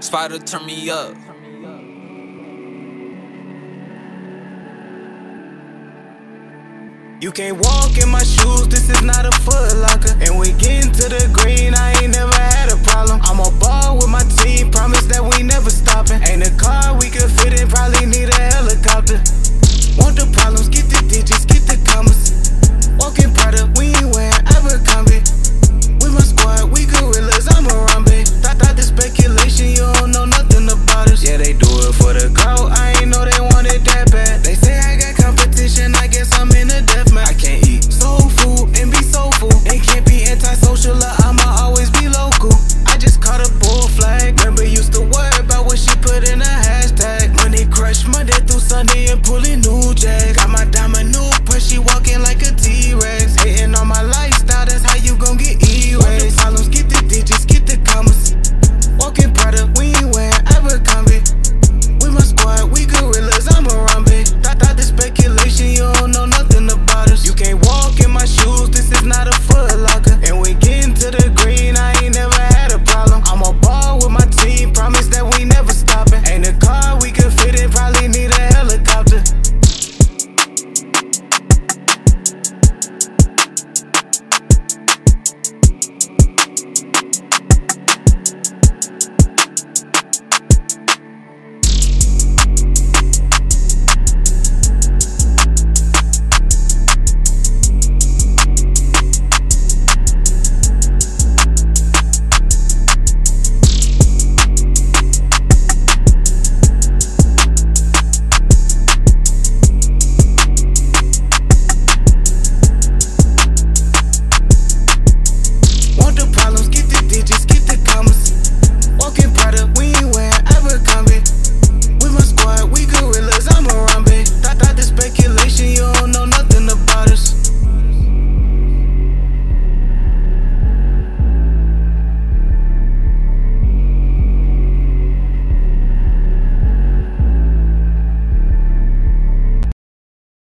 Spider turn me up. You can't walk in my shoes, this is not it for the go. I